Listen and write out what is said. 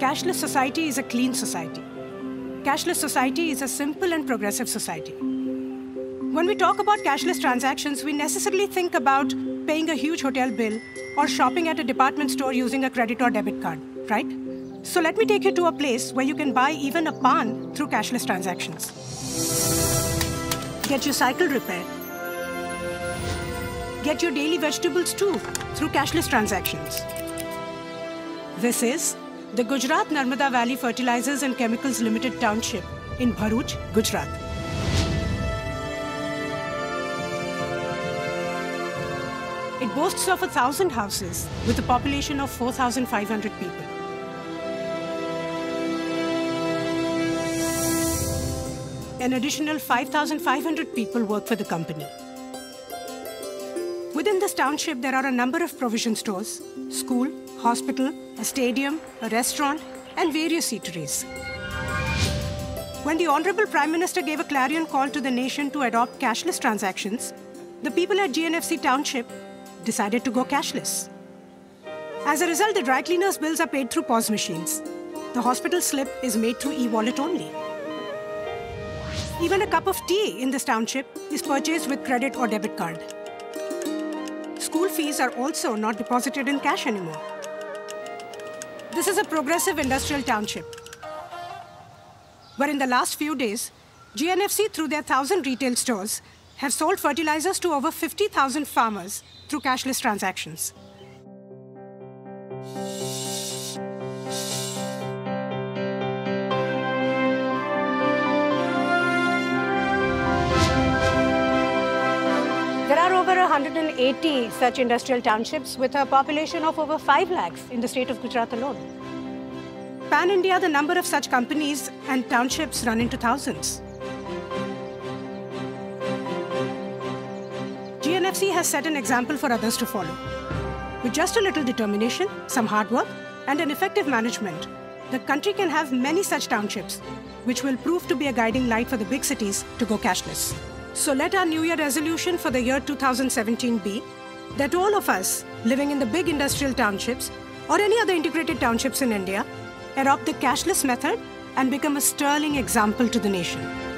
cashless society is a clean society. Cashless society is a simple and progressive society. When we talk about cashless transactions, we necessarily think about paying a huge hotel bill or shopping at a department store using a credit or debit card, right? So let me take you to a place where you can buy even a pan through cashless transactions. Get your cycle repaired. Get your daily vegetables too through cashless transactions. This is the Gujarat Narmada Valley Fertilizers and Chemicals Limited Township in Bharuch, Gujarat. It boasts of a thousand houses with a population of 4,500 people. An additional 5,500 people work for the company. Within this township, there are a number of provision stores, school, hospital, a stadium, a restaurant, and various eateries. When the Honorable Prime Minister gave a clarion call to the nation to adopt cashless transactions, the people at GNFC Township decided to go cashless. As a result, the dry cleaners' bills are paid through POS machines. The hospital slip is made through e wallet only. Even a cup of tea in this township is purchased with credit or debit card. School fees are also not deposited in cash anymore. This is a progressive industrial township where in the last few days, GNFC, through their 1,000 retail stores, have sold fertilizers to over 50,000 farmers through cashless transactions. 180 such industrial townships with a population of over 5 lakhs in the state of Gujarat alone. Pan India, the number of such companies and townships run into thousands. GNFC has set an example for others to follow. With just a little determination, some hard work, and an effective management, the country can have many such townships, which will prove to be a guiding light for the big cities to go cashless. So let our New Year resolution for the year 2017 be that all of us living in the big industrial townships or any other integrated townships in India adopt the cashless method and become a sterling example to the nation.